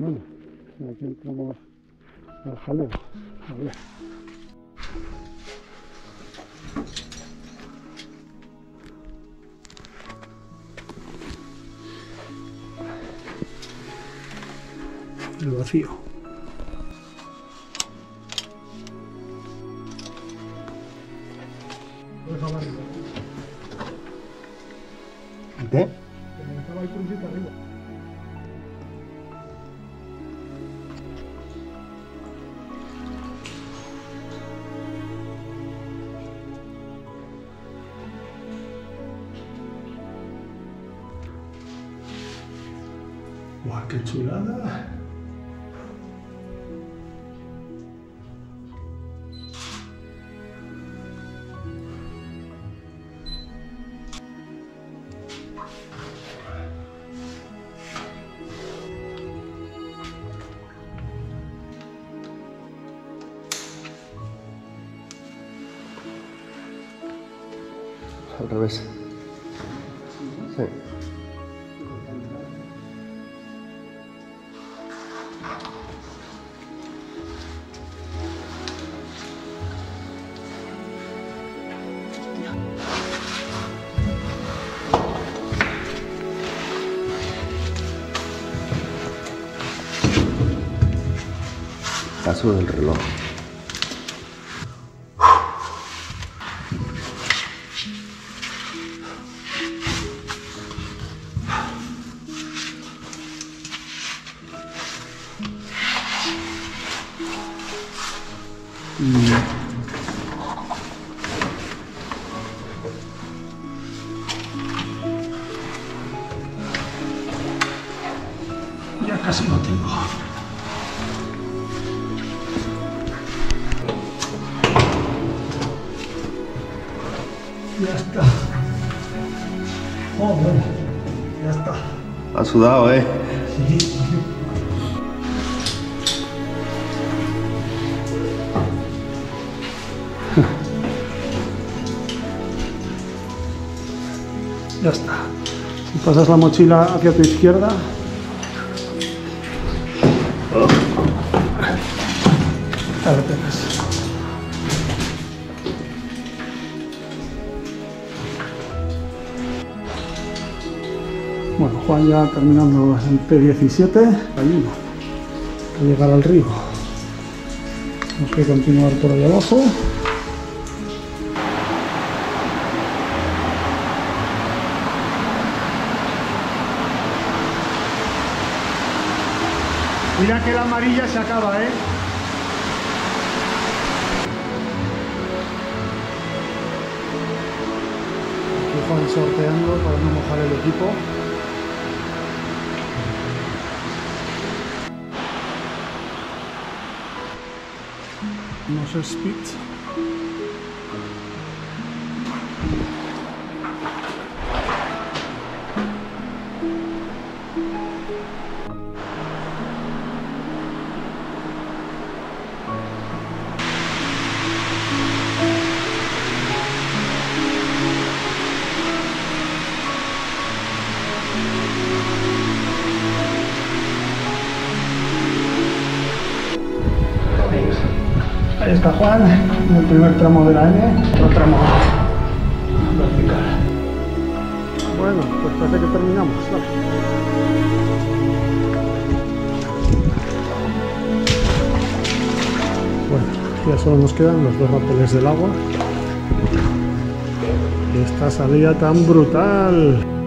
Bueno, aquí entramos al jaleo. A ver. El vacío. ¿Qué? Estaba el puntito arriba. ¡Guau, qué chulada! Al revés. Sí. Paso del reloj. Ya casi lo tengo. Ya está. Oh, bueno. Ya está. Ha sudado, ¿eh? Sí. Ya está. Si pasas la mochila hacia tu izquierda. Ya Juan ya terminando el P17, ayuno, para llegar al río. Tenemos que continuar por ahí abajo. Mira que la amarilla se acaba, ¿eh? Aquí Juan sorteando para no mojar el equipo. No se speed. Está Juan, en el primer tramo de la N, otro tramo vertical. Bueno, pues parece que terminamos. Bueno, ya solo nos quedan los dos rapeles del agua. Esta salida tan brutal.